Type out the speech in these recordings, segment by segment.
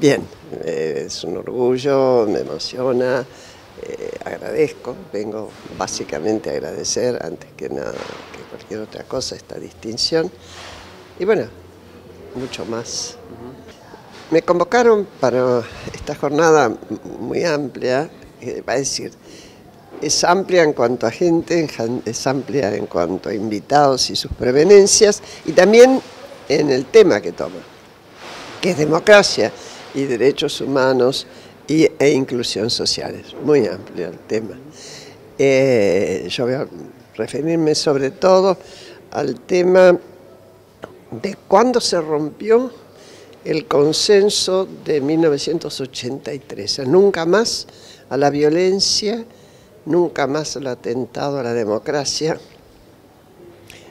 Bien, es un orgullo, me emociona, eh, agradezco, vengo básicamente a agradecer antes que nada, que cualquier otra cosa, esta distinción. Y bueno, mucho más. Me convocaron para esta jornada muy amplia, va a decir, es amplia en cuanto a gente, es amplia en cuanto a invitados y sus prevenencias, y también en el tema que toma, que es democracia y derechos humanos y, e inclusión social. Es muy amplio el tema. Eh, yo voy a referirme sobre todo al tema de cuándo se rompió el consenso de 1983, nunca más a la violencia, nunca más al atentado a la democracia,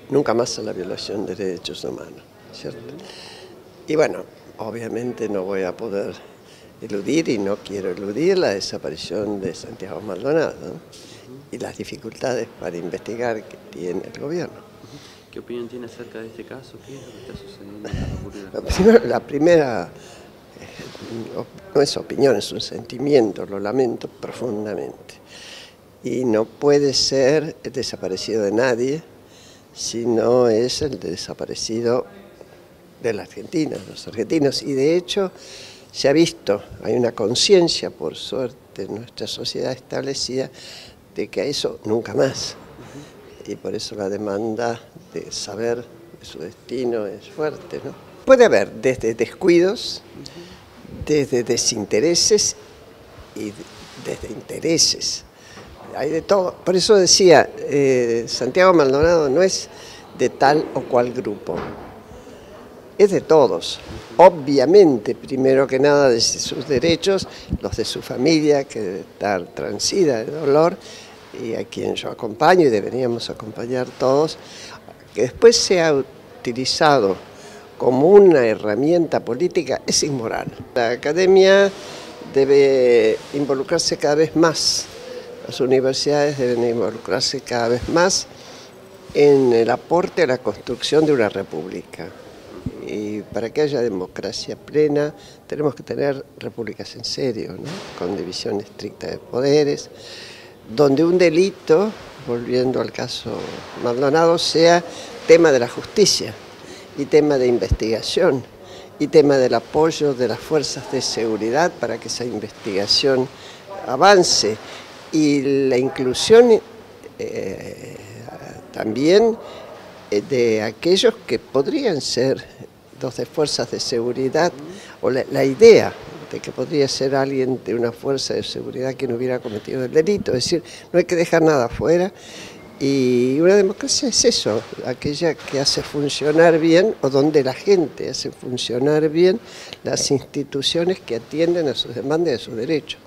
nunca más a la violación de derechos humanos. Y bueno, obviamente no voy a poder eludir y no quiero eludir la desaparición de Santiago Maldonado y las dificultades para investigar que tiene el gobierno. ¿Qué opinión tiene acerca de este caso? ¿Qué es lo que está sucediendo en la primera, eh, no es opinión, es un sentimiento, lo lamento profundamente. Y no puede ser el desaparecido de nadie si no es el desaparecido de la Argentina, los argentinos. Y de hecho se ha visto, hay una conciencia, por suerte, en nuestra sociedad establecida, de que a eso nunca más. Y por eso la demanda de saber de su destino es fuerte. ¿no? Puede haber desde descuidos, desde desintereses y desde intereses. Hay de todo. Por eso decía, eh, Santiago Maldonado no es de tal o cual grupo es de todos. Obviamente, primero que nada, de sus derechos, los de su familia, que debe estar transida de dolor, y a quien yo acompaño y deberíamos acompañar todos, que después sea utilizado como una herramienta política es inmoral. La academia debe involucrarse cada vez más, las universidades deben involucrarse cada vez más en el aporte a la construcción de una república y para que haya democracia plena tenemos que tener repúblicas en serio, con división estricta de poderes, donde un delito, volviendo al caso Maldonado, sea tema de la justicia y tema de investigación y tema del apoyo de las fuerzas de seguridad para que esa investigación avance. Y la inclusión eh, también eh, de aquellos que podrían ser dos de fuerzas de seguridad, o la, idea de que podría ser alguien de una fuerza de seguridad que no hubiera cometido el delito. Es decir, no hay que dejar nada afuera. Y una democracia es eso, aquella que hace funcionar bien o donde la gente hace funcionar bien las instituciones que atienden a sus demandas y a sus derechos.